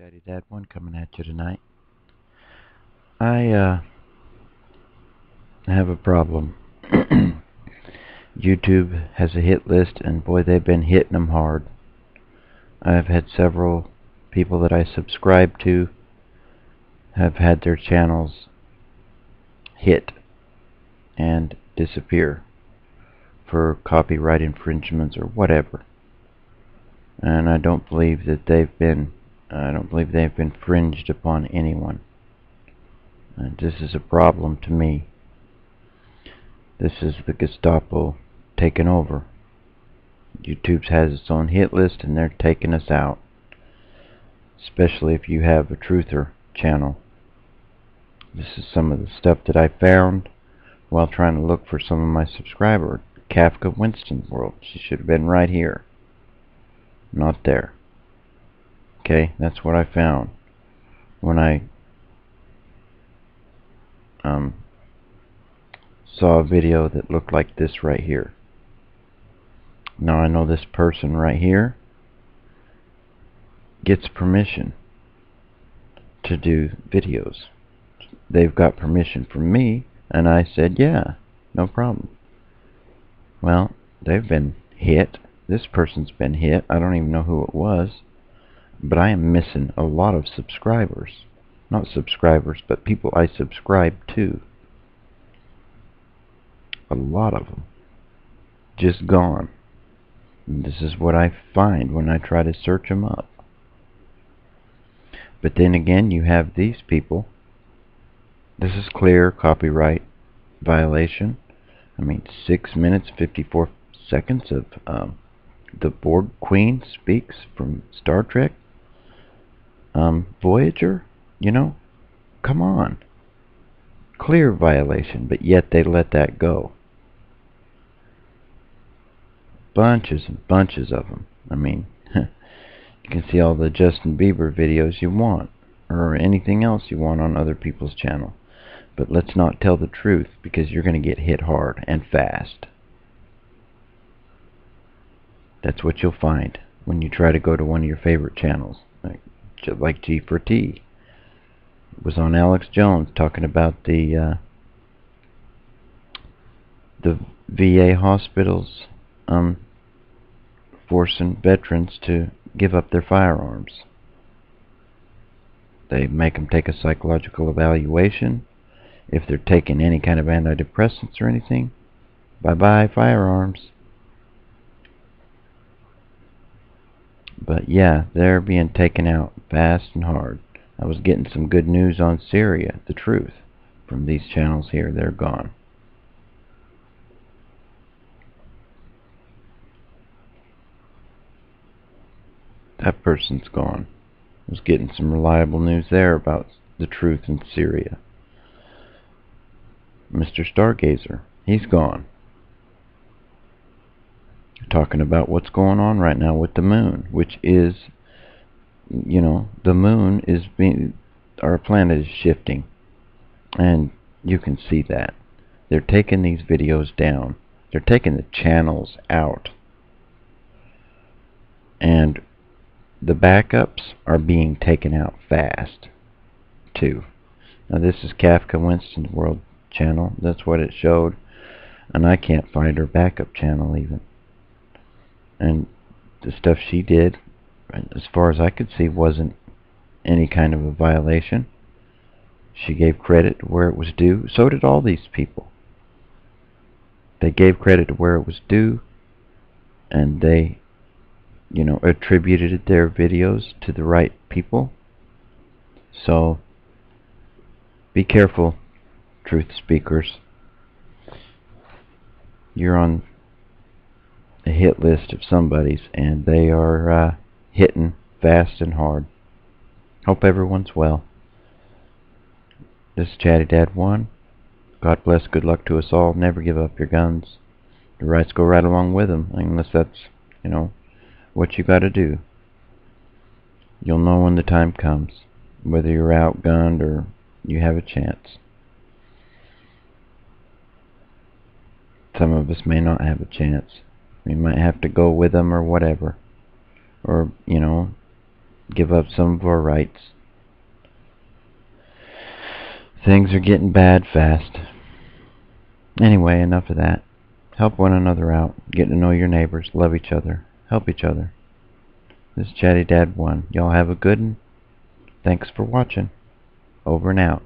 Chaddy Dad One coming at you tonight. I uh, have a problem. YouTube has a hit list, and boy, they've been hitting them hard. I've had several people that I subscribe to have had their channels hit and disappear for copyright infringements or whatever. And I don't believe that they've been I don't believe they've been infringed upon anyone. And this is a problem to me. This is the Gestapo taking over. YouTube has its own hit list and they're taking us out. Especially if you have a truther channel. This is some of the stuff that I found while trying to look for some of my subscribers. Kafka Winston's World. She should have been right here. Not there. Okay, that's what I found when I um, saw a video that looked like this right here. Now I know this person right here gets permission to do videos. They've got permission from me, and I said, yeah, no problem. Well, they've been hit. This person's been hit. I don't even know who it was. But I am missing a lot of subscribers. Not subscribers, but people I subscribe to. A lot of them. Just gone. And this is what I find when I try to search them up. But then again, you have these people. This is clear copyright violation. I mean, 6 minutes, 54 seconds of um, the Borg Queen speaks from Star Trek um, Voyager, you know, come on. Clear violation, but yet they let that go. Bunches and bunches of them. I mean, you can see all the Justin Bieber videos you want, or anything else you want on other people's channel. But let's not tell the truth, because you're going to get hit hard and fast. That's what you'll find when you try to go to one of your favorite channels like G4T. It was on Alex Jones talking about the uh, the VA hospitals um, forcing veterans to give up their firearms. They make them take a psychological evaluation. If they're taking any kind of antidepressants or anything, bye-bye firearms. But yeah, they're being taken out fast and hard. I was getting some good news on Syria, the truth, from these channels here. They're gone. That person's gone. I was getting some reliable news there about the truth in Syria. Mr. Stargazer, he's gone talking about what's going on right now with the moon, which is, you know, the moon is being, our planet is shifting. And you can see that. They're taking these videos down. They're taking the channels out. And the backups are being taken out fast, too. Now this is Kafka Winston's World channel. That's what it showed. And I can't find her backup channel even and the stuff she did, as far as I could see, wasn't any kind of a violation. She gave credit where it was due. So did all these people. They gave credit to where it was due, and they, you know, attributed their videos to the right people. So, be careful, truth speakers. You're on a hit list of somebody's, and they are uh, hitting fast and hard. Hope everyone's well. This is Chaddy Dad 1. God bless, good luck to us all. Never give up your guns. The rights go right along with them, unless that's, you know, what you got to do. You'll know when the time comes, whether you're outgunned or you have a chance. Some of us may not have a chance. We might have to go with them or whatever. Or, you know, give up some of our rights. Things are getting bad fast. Anyway, enough of that. Help one another out. Get to know your neighbors. Love each other. Help each other. This is Chaddy Dad 1. Y'all have a good one. Thanks for watching. Over and out.